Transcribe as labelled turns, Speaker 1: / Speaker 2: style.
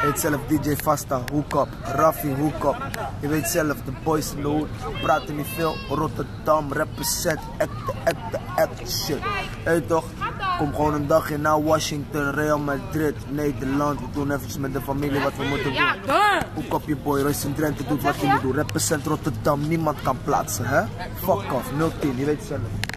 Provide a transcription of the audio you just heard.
Speaker 1: Je weet zelf, DJ Fasta, hoek op. Raffi, hoek op. Je weet zelf, de boys in de hoed. Praten niet veel. Rotterdam, represent. Acte, acte, acte shit. Hé toch? Kom gewoon een dagje naar Washington, Real Madrid, Nederland. We doen even met de familie wat we moeten doen. Hoek op je boy, Royce in Drenthe doet wat hij moet doen. Represent Rotterdam, niemand kan plaatsen, hè? Fuck off, 010, je weet zelf.